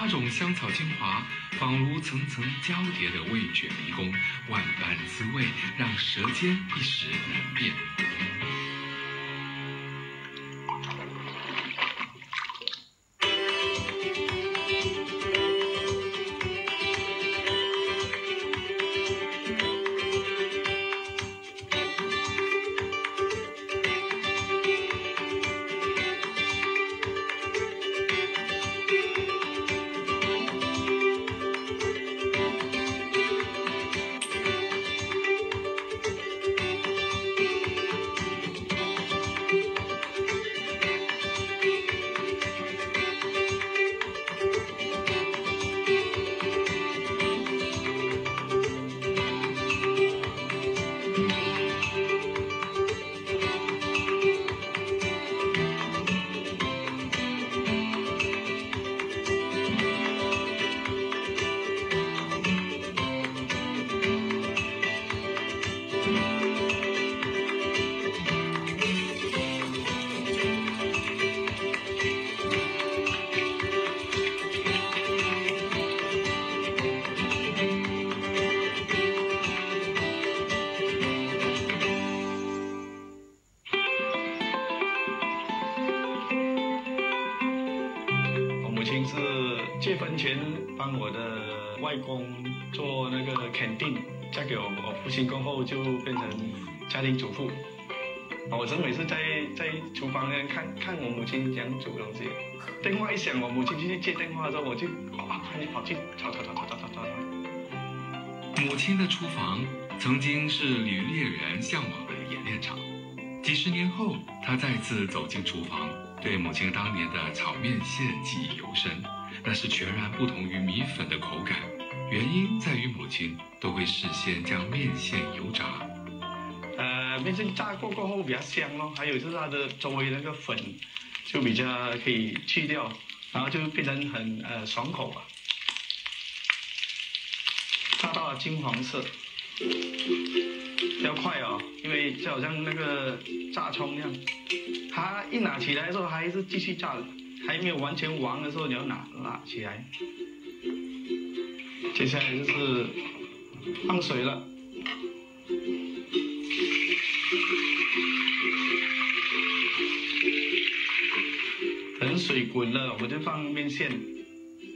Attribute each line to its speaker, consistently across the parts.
Speaker 1: 八种香草精华，仿如层层交叠的味觉迷宫，万般滋味让舌尖一时难辨。
Speaker 2: 帮我的外公做那个肯定，嫁给我我父亲过后就变成家庭主妇。我是每次在在厨房里看看我母亲怎样煮东西，电话一响，我母亲就去接电话的时候，我就啊赶紧跑去炒炒炒炒炒炒炒。
Speaker 1: 母亲的厨房曾经是旅猎人向往的演练场，几十年后，他再次走进厨房，对母亲当年的炒面线记忆犹深。那是全然不同于米粉的口感，原因在于母亲都会事先将面线油炸。
Speaker 2: 呃，面线炸过过后比较香咯，还有就是它的周围那个粉就比较可以去掉，然后就变成很呃爽口吧。炸到了金黄色，要快哦，因为就好像那个炸葱一样，它一拿起来的时候还是继续炸的。还没有完全完的时候，你要拿拿起来。接下来就是放水了，等水滚了，我就放面线。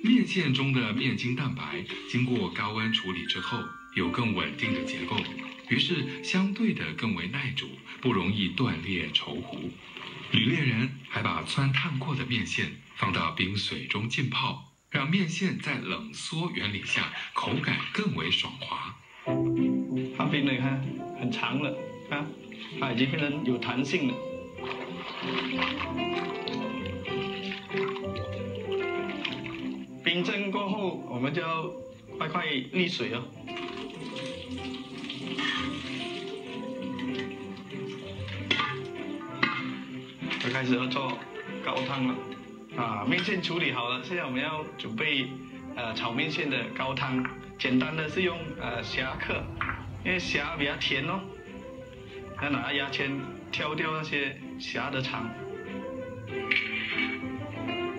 Speaker 1: 面线中的面筋蛋白经过高温处理之后，有更稳定的结构，于是相对的更为耐煮，不容易断裂稠糊。旅猎人还把汆烫过的面线放到冰水中浸泡，让面线在冷缩原理下口感更为爽滑。
Speaker 2: 放冰了，你看很长了啊，它已经变成有弹性了。冰镇过后，我们就快快沥水哦。开始要做高汤了，啊，面线处理好了，现在我们要准备呃炒面线的高汤。简单的是用呃虾壳，因为虾比较甜哦，要拿牙签挑掉那些虾的肠。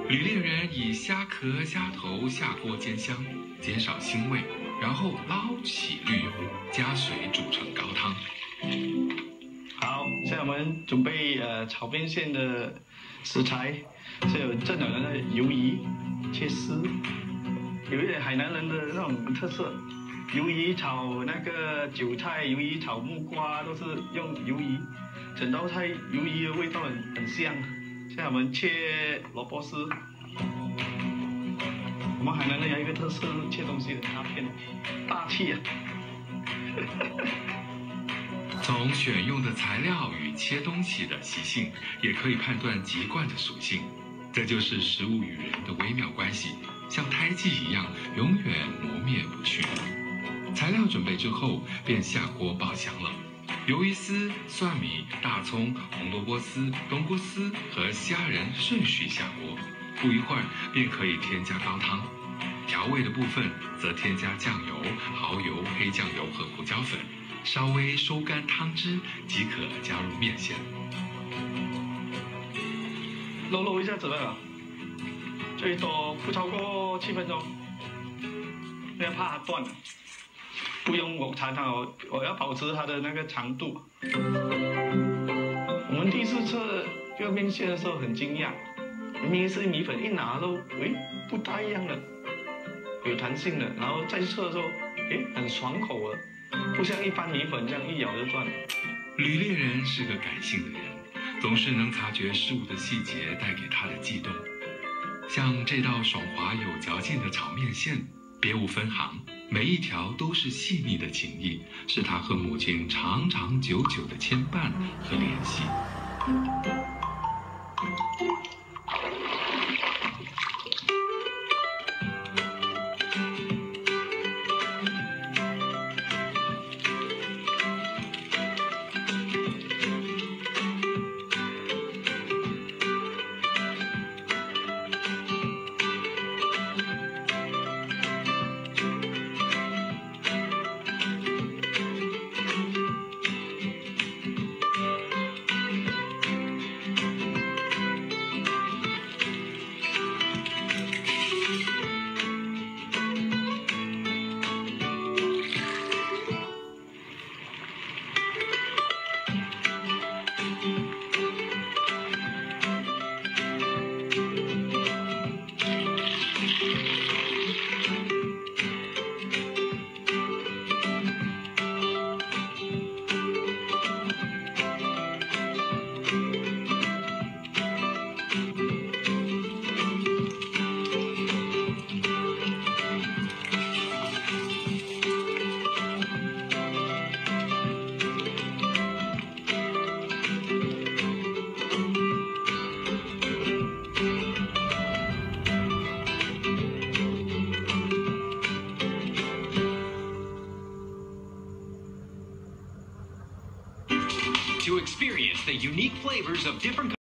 Speaker 1: 旅猎人以虾壳、虾头下锅煎香，减少腥味，然后捞起滤油，加水煮成高汤。
Speaker 2: 现在我们准备呃炒面线的食材，是有这两的鱿鱼切丝，有一点海南人的那种特色，鱿鱼炒那个韭菜，鱿鱼炒木瓜都是用鱿鱼，整道菜鱿鱼的味道很很香。现在我们切萝卜丝，我们海南人有一个特色，切东西很大片，大气啊。
Speaker 1: 从选用的材料与切东西的习性，也可以判断籍贯的属性。这就是食物与人的微妙关系，像胎记一样，永远磨灭不去。材料准备之后，便下锅爆香了。鱿鱼丝、蒜米、大葱、红萝卜丝、冬菇丝和虾仁顺序下锅，不一会儿便可以添加高汤。调味的部分则添加酱油、蚝油、黑酱油和胡椒粉。稍微收干汤汁即可加入面线，
Speaker 2: 搂搂一下子了，最多不超过七分钟，不要怕它断。不用我查它，我我要保持它的那个长度。我们第一次测这个面线的时候很惊讶，明明是米粉，一拿都诶不大一样的，有弹性的。然后再测的时候，诶很爽口的，不像一般米粉这样一咬就断。
Speaker 1: 吕猎人是个感性的人，总是能察觉事物的细节带给他的悸动。像这道爽滑有嚼劲的炒面线，别无分行。每一条都是细腻的情谊，是他和母亲长长久久的牵绊和联系。
Speaker 3: Unique flavors of different